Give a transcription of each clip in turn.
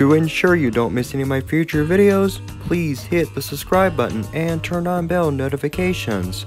To ensure you don't miss any of my future videos, please hit the subscribe button and turn on bell notifications.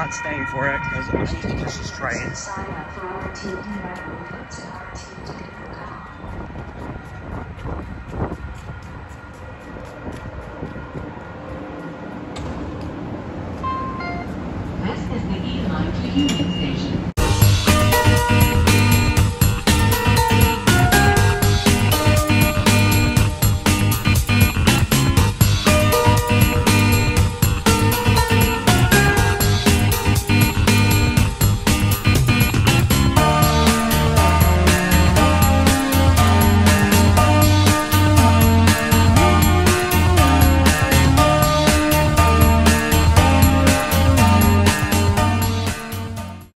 not staying for it because I need to catch this. This is the E line to Union.